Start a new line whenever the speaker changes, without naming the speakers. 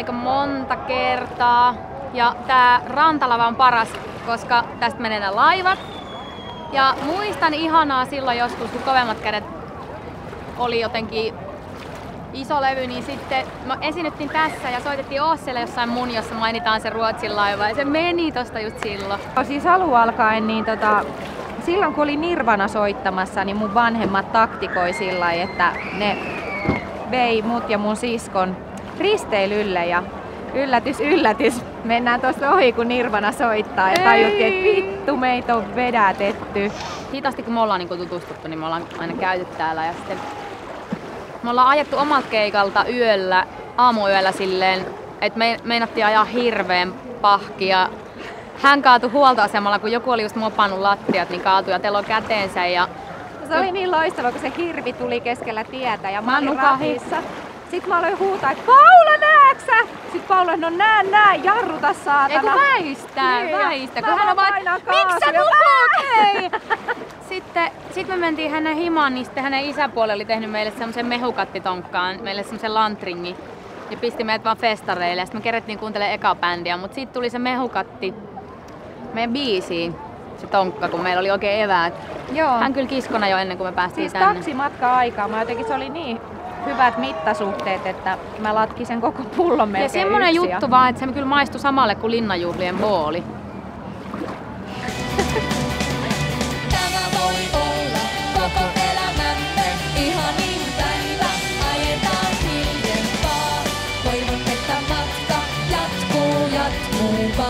aika monta kertaa. Ja tää rantalava on paras, koska tästä menee laivat. Ja muistan ihanaa silloin joskus, kun kovemmat kädet oli jotenkin iso levy, niin sitten mä esinyttiin tässä ja soitettiin Oosselle jossain mun, jossa mainitaan se Ruotsin laiva ja se meni tosta just silloin.
Siis alun alkaen, niin tota, silloin kun oli Nirvana soittamassa, niin mun vanhemmat taktikoi sillä että ne vei mut ja mun siskon risteilylle ja yllätys, yllätys, mennään tuosta ohi kun Nirvana soittaa ja tajuttiin, että vittu meitä on vedätetty.
Hitaasti kun me ollaan niin tutustuttu, niin me ollaan aina käyty täällä ja sitten me ollaan ajettu omalta keikalta yöllä, aamuyöllä silleen, että me, meinattiin ajaa hirveän pahkia. Hän kaatui huoltoasemalla, kun joku oli just mopannut lattiat, niin kaatui ja telo käteensä. Ja...
Se oli niin loistava, kun se hirvi tuli keskellä tietä ja mä olin rahissa. Sitten mä aloin huutaa, että Paula nääksä? Sitten Paula, no nää, nää, jarruta saatana.
Eikö väistää, niin, väistää. Kun hän on vaan, miksi sä sitten sit me mentiin hänen himaan, niin sitten hänen isäpuoli oli tehnyt meille semmoisen mehukattitonkkaan, meille semmoisen lantringin. Ja pisti meidät vaan festareille. Sitten me kerettiin kuuntelemaan eka bändiä, mutta siitä tuli se mehukatti meidän biisiin se tonkka, kun meillä oli oikein eväät. Joo. Hän kyllä kiskona jo ennen kuin me päästiin
siis
tänne.
Siis matka aikaa. Mä jotenkin se oli niin hyvät mittasuhteet, että mä latkin sen koko pullon melkein
Ja semmonen juttu vaan, että se kyllä maistui samalle kuin linnanjuhlien booli.
Toivon, että matka jatkuu, jatkuu vaan.